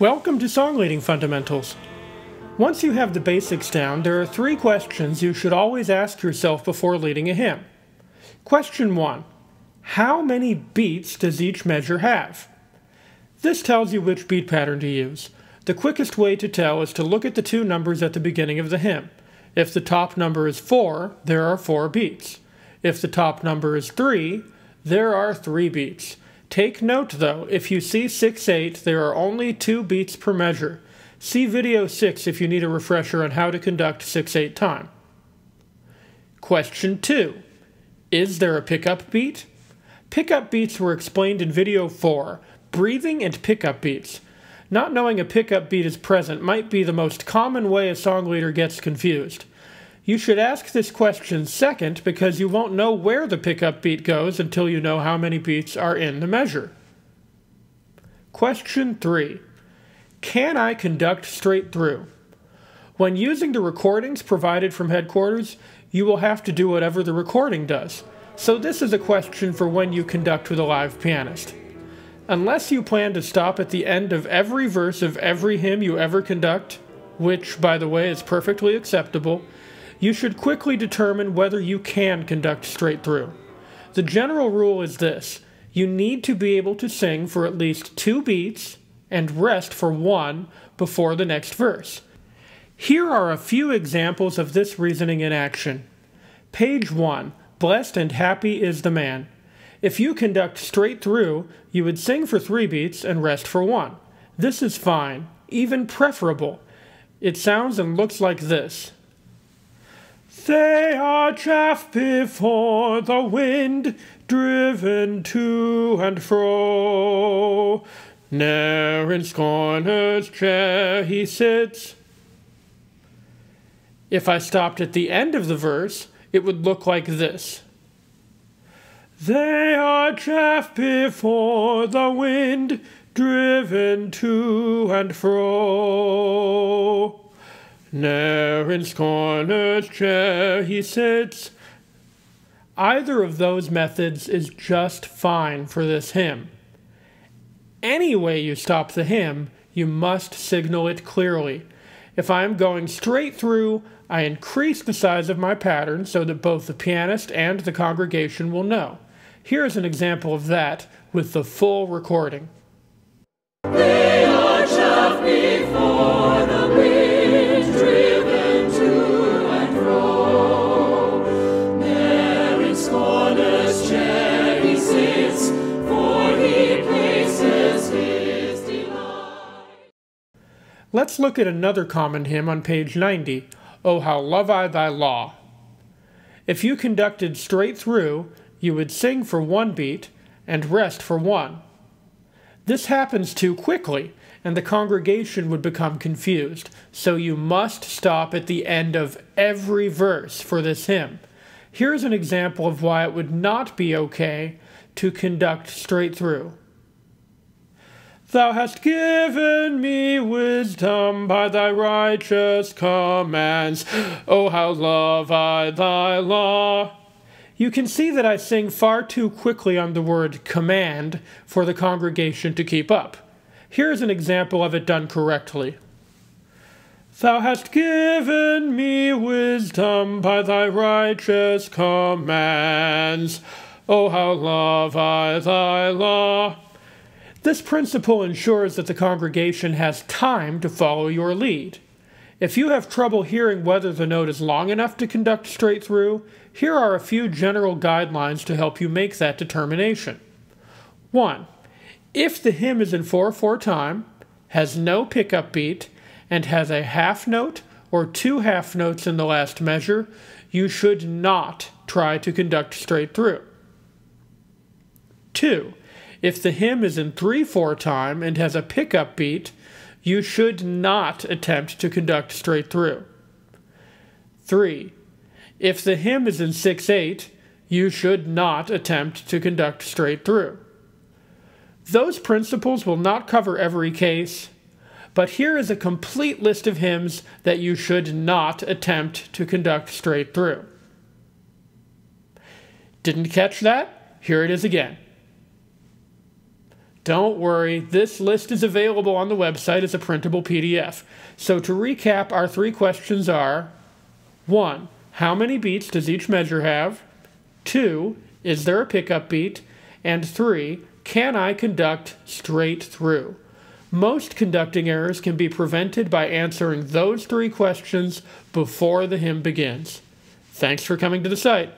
Welcome to Song Leading Fundamentals. Once you have the basics down, there are three questions you should always ask yourself before leading a hymn. Question 1 How many beats does each measure have? This tells you which beat pattern to use. The quickest way to tell is to look at the two numbers at the beginning of the hymn. If the top number is 4, there are 4 beats. If the top number is 3, there are 3 beats. Take note though, if you see 6-8, there are only 2 beats per measure. See video 6 if you need a refresher on how to conduct 6-8 time. Question 2. Is there a pickup beat? Pickup beats were explained in video 4, breathing and pickup beats. Not knowing a pickup beat is present might be the most common way a song leader gets confused. You should ask this question second because you won't know where the pickup beat goes until you know how many beats are in the measure. Question 3. Can I conduct straight through? When using the recordings provided from headquarters, you will have to do whatever the recording does. So this is a question for when you conduct with a live pianist. Unless you plan to stop at the end of every verse of every hymn you ever conduct, which, by the way, is perfectly acceptable, you should quickly determine whether you can conduct straight through. The general rule is this you need to be able to sing for at least two beats and rest for one before the next verse. Here are a few examples of this reasoning in action. Page 1 Blessed and happy is the man. If you conduct straight through, you would sing for three beats and rest for one. This is fine, even preferable. It sounds and looks like this. They are chaff before the wind, driven to and fro. Ne'er in scorner's chair he sits. If I stopped at the end of the verse, it would look like this. They are chaff before the wind, driven to and fro. Ne'er in scorner's chair he sits. Either of those methods is just fine for this hymn. Any way you stop the hymn, you must signal it clearly. If I am going straight through, I increase the size of my pattern so that both the pianist and the congregation will know. Here is an example of that with the full recording. Let's look at another common hymn on page 90, Oh How Love I Thy Law. If you conducted straight through, you would sing for one beat and rest for one. This happens too quickly, and the congregation would become confused, so you must stop at the end of every verse for this hymn. Here's an example of why it would not be okay to conduct straight through. Thou hast given me wisdom by thy righteous commands. Oh, how love I thy law. You can see that I sing far too quickly on the word command for the congregation to keep up. Here is an example of it done correctly. Thou hast given me wisdom by thy righteous commands. Oh, how love I thy law. This principle ensures that the congregation has time to follow your lead. If you have trouble hearing whether the note is long enough to conduct straight through, here are a few general guidelines to help you make that determination. 1. If the hymn is in 4-4 time, has no pickup beat, and has a half note or two half notes in the last measure, you should not try to conduct straight through. 2. If the hymn is in 3 4 time and has a pickup beat, you should not attempt to conduct straight through. 3. If the hymn is in 6 8, you should not attempt to conduct straight through. Those principles will not cover every case, but here is a complete list of hymns that you should not attempt to conduct straight through. Didn't catch that? Here it is again. Don't worry, this list is available on the website as a printable PDF. So to recap, our three questions are 1. How many beats does each measure have? 2. Is there a pickup beat? And 3. Can I conduct straight through? Most conducting errors can be prevented by answering those three questions before the hymn begins. Thanks for coming to the site.